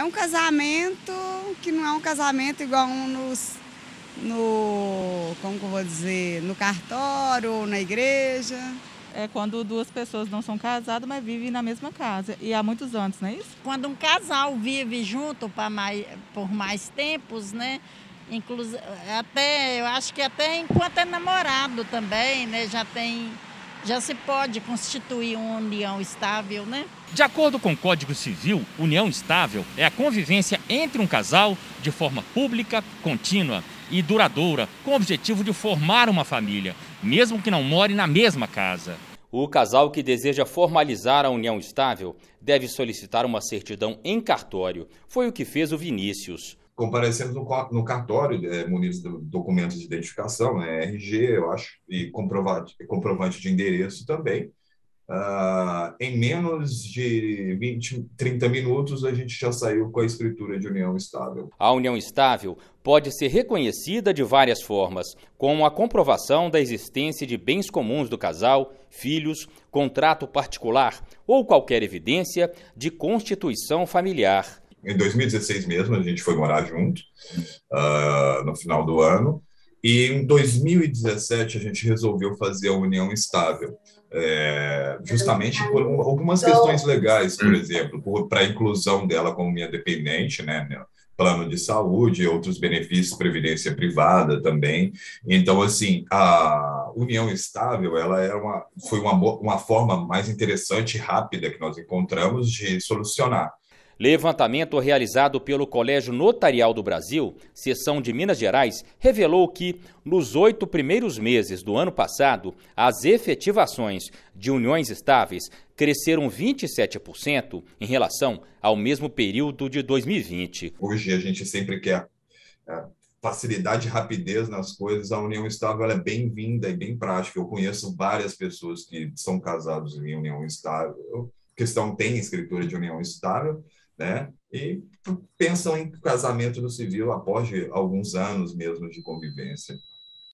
É um casamento que não é um casamento igual um nos, no, como que eu vou dizer, no cartório ou na igreja. É quando duas pessoas não são casadas, mas vivem na mesma casa. E há muitos anos, não é isso? Quando um casal vive junto mais, por mais tempos, né? Inclusive, até, eu acho que até enquanto é namorado também, né? Já tem já se pode constituir uma união estável, né? De acordo com o Código Civil, união estável é a convivência entre um casal de forma pública, contínua e duradoura, com o objetivo de formar uma família, mesmo que não more na mesma casa. O casal que deseja formalizar a união estável deve solicitar uma certidão em cartório. Foi o que fez o Vinícius comparecemos no, no cartório, é, munidos de documentos de identificação, né, RG, eu acho, e comprovante, comprovante de endereço também. Uh, em menos de 20, 30 minutos, a gente já saiu com a escritura de união estável. A união estável pode ser reconhecida de várias formas, como a comprovação da existência de bens comuns do casal, filhos, contrato particular ou qualquer evidência de constituição familiar em 2016 mesmo, a gente foi morar junto, uh, no final do ano. E em 2017 a gente resolveu fazer a união estável, é, justamente por algumas questões legais, por exemplo, para a inclusão dela como minha dependente, né, plano de saúde, outros benefícios, previdência privada também. Então, assim, a união estável, ela é uma, foi uma, uma forma mais interessante e rápida que nós encontramos de solucionar. Levantamento realizado pelo Colégio Notarial do Brasil, seção de Minas Gerais, revelou que, nos oito primeiros meses do ano passado, as efetivações de uniões estáveis cresceram 27% em relação ao mesmo período de 2020. Hoje a gente sempre quer é, facilidade e rapidez nas coisas, a união estável é bem-vinda e bem prática. Eu conheço várias pessoas que são casados em união estável, que estão, têm escritura de união estável, né? E pensam em casamento no civil após alguns anos mesmo de convivência.